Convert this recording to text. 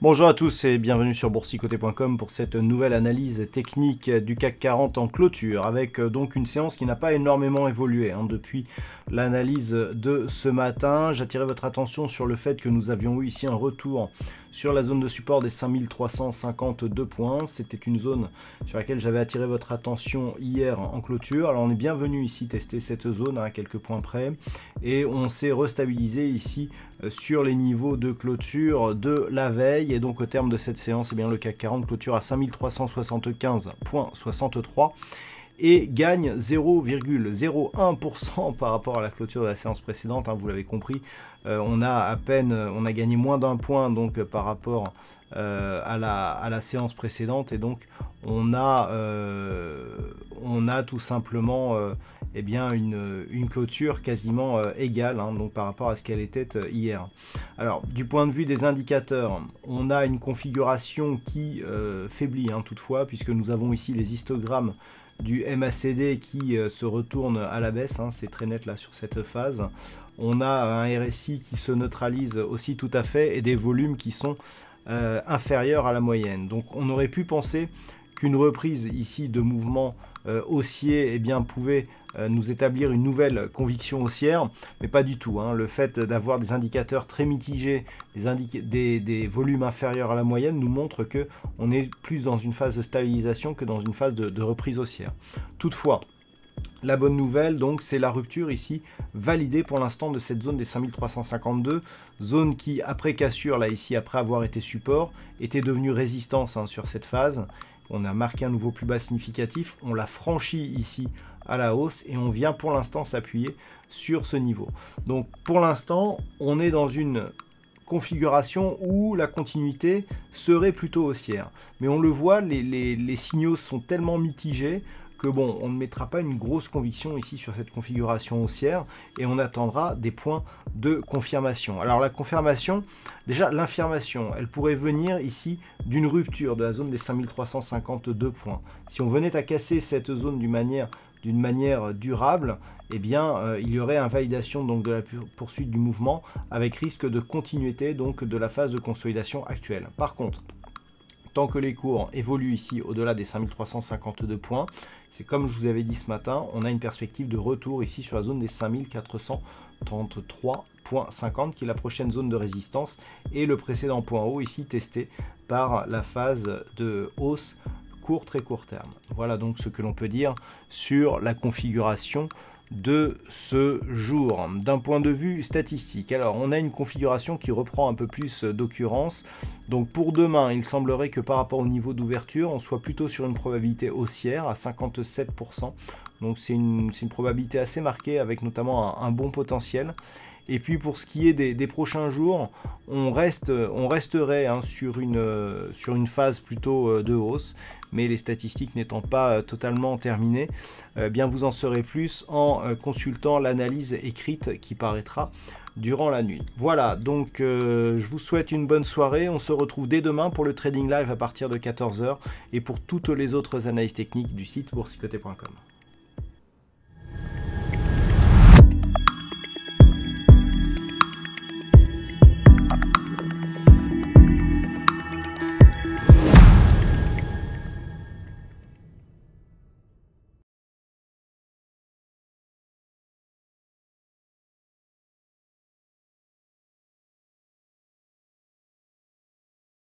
Bonjour à tous et bienvenue sur boursicoté.com pour cette nouvelle analyse technique du CAC 40 en clôture avec euh, donc une séance qui n'a pas énormément évolué hein, depuis l'analyse de ce matin. J'attirais votre attention sur le fait que nous avions eu ici un retour sur la zone de support des 5352 points. C'était une zone sur laquelle j'avais attiré votre attention hier en clôture. Alors on est bien venu ici tester cette zone à quelques points près et on s'est restabilisé ici euh, sur les niveaux de clôture de la veille et donc au terme de cette séance, eh bien, le CAC 40 clôture à 5375.63 et gagne 0,01% par rapport à la clôture de la séance précédente. Hein, vous l'avez compris, euh, on a à peine, on a gagné moins d'un point donc par rapport euh, à, la, à, la, séance précédente et donc on a, euh, on a tout simplement eh bien une, une, clôture quasiment égale hein, donc par rapport à ce qu'elle était hier. Alors du point de vue des indicateurs, on a une configuration qui faiblit hein, toutefois puisque nous avons ici les histogrammes du MACD qui euh, se retourne à la baisse, hein, c'est très net là sur cette phase. On a un RSI qui se neutralise aussi tout à fait et des volumes qui sont euh, inférieurs à la moyenne. Donc on aurait pu penser qu'une reprise ici de mouvement haussier eh bien, pouvait euh, nous établir une nouvelle conviction haussière, mais pas du tout. Hein. Le fait d'avoir des indicateurs très mitigés, des, volumes inférieurs à la moyenne, nous montre que on est plus dans une phase de stabilisation que dans une phase de, reprise haussière. Toutefois, la bonne nouvelle, donc, c'est la rupture ici validée pour l'instant de cette zone des 5352, zone qui, après cassure, là ici, après avoir été support, était devenue résistance hein, sur cette phase. On a marqué un nouveau plus bas significatif, on l'a franchi ici à la hausse et on vient pour l'instant s'appuyer sur ce niveau. Donc pour l'instant, on est dans une configuration où la continuité serait plutôt haussière. Mais on le voit, les, les signaux sont tellement mitigés que bon, on ne mettra pas une grosse conviction ici sur cette configuration haussière et on attendra des points de confirmation. Alors la confirmation, déjà l'infirmation, elle pourrait venir ici d'une rupture de la zone des 5352 points. Si on venait à casser cette zone d'une manière durable, eh bien, euh, il y aurait invalidation donc de la poursuite du mouvement avec risque de continuité donc de la phase de consolidation actuelle. Par contre, tant que les cours évoluent ici au-delà des 5352 points, c'est comme je vous avais dit ce matin, on a une perspective de retour ici sur la zone des 5433.50 qui est la prochaine zone de résistance et le précédent point haut ici testé par la phase de hausse court très court terme. Voilà donc ce que l'on peut dire sur la configuration de ce jour. D'un point de vue statistique, alors on a une configuration qui reprend un peu plus d'occurrence. Donc pour demain, il semblerait que par rapport au niveau d'ouverture, on soit plutôt sur une probabilité haussière à 57%. Donc c'est une, probabilité assez marquée avec notamment un, bon potentiel. Et puis pour ce qui est des, prochains jours, on, reste, on resterait hein, sur, une, sur une phase plutôt euh, de hausse mais les statistiques n'étant pas euh, totalement terminées, euh, bien vous en saurez plus en euh, consultant l'analyse écrite qui paraîtra durant la nuit. Voilà, donc je vous souhaite une bonne soirée. On se retrouve dès demain pour le trading live à partir de 14h et pour toutes les autres analyses techniques du site boursicoté.com.